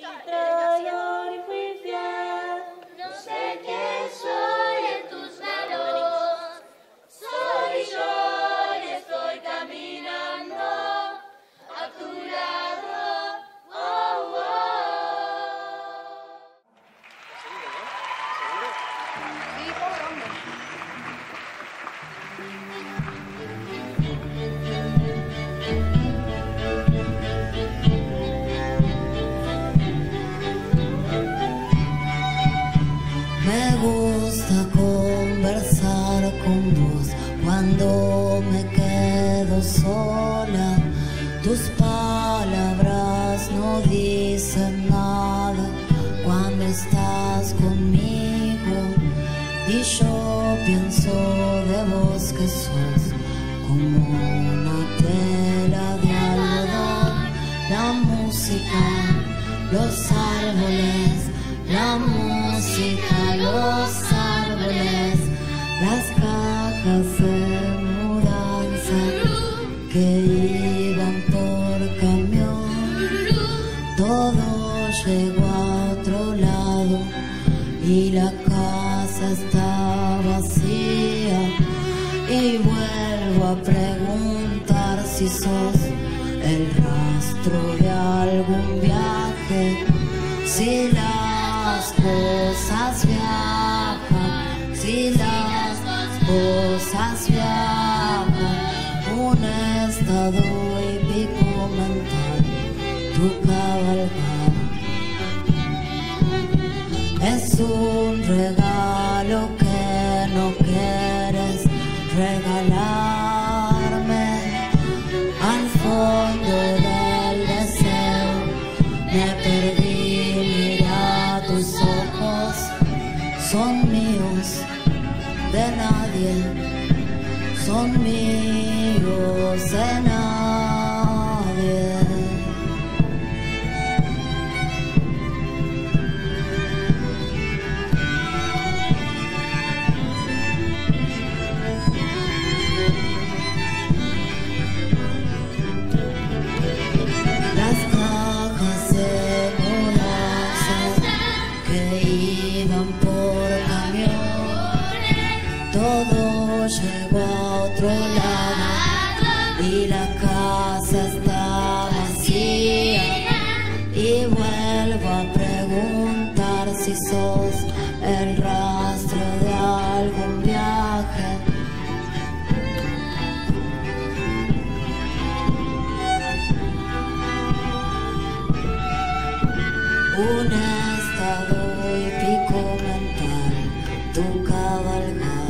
Yeah. Cuando me quedo sola. Tus palabras no dicen nada cuando estás conmigo. Y yo pienso de vos que sos como una tela de algodón. La música, los árboles, la música, los árboles, las cajas Todo llegó a otro lado y la casa está vacía. Y vuelvo a preguntar si sos el rastro de algún viaje. Si las cosas viajan, si las cosas viajan, Es un regalo que no quieres regalarme al fondo del deseo. Me perdí, mira tus ojos, son míos, de nadie, son míos, de nadie. Que iban por camión, todo llegó a otro lado y la casa está vacía. Y vuelvo a preguntar si sos el rastro de algún viaje. Un estado tu cabalgada.